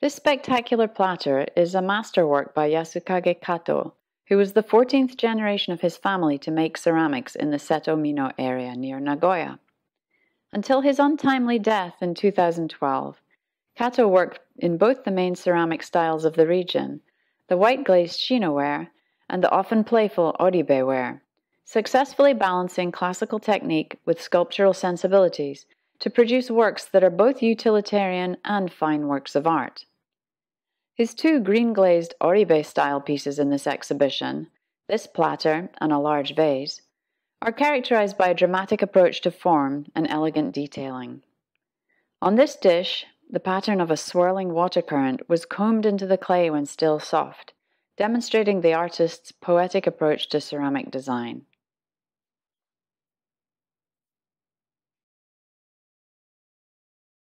This spectacular platter is a masterwork by Yasukage Kato, who was the 14th generation of his family to make ceramics in the Seto Mino area near Nagoya. Until his untimely death in 2012, Kato worked in both the main ceramic styles of the region, the white glazed shinoware and the often playful oribe ware, successfully balancing classical technique with sculptural sensibilities to produce works that are both utilitarian and fine works of art. His two green glazed oribe style pieces in this exhibition, this platter and a large vase, are characterized by a dramatic approach to form and elegant detailing. On this dish, the pattern of a swirling water current was combed into the clay when still soft, demonstrating the artist's poetic approach to ceramic design.